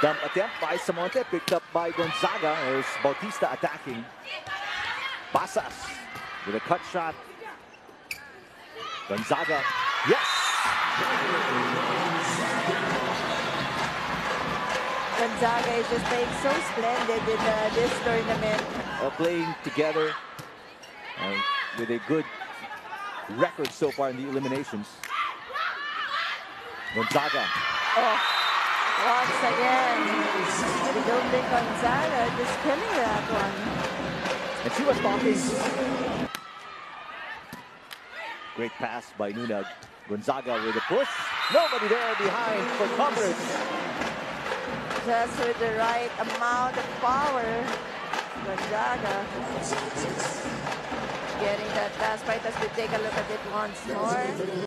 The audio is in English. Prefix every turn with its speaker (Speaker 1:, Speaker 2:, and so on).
Speaker 1: Dump attempt by Samonte, picked up by Gonzaga. There's Bautista attacking. Basas with a cut shot. Gonzaga, yes!
Speaker 2: Gonzaga is just playing so splendid in uh, this tournament.
Speaker 1: Uh, playing together uh, with a good record so far in the eliminations. Gonzaga.
Speaker 2: Oh, once again, Dominic Gonzaga just killing that one.
Speaker 1: And she was talking. Great pass by Nunag. Gonzaga with a push. Nobody there behind for coverage.
Speaker 2: Just with the right amount of power, Gonzaga getting that pass right as we take a look at it once more.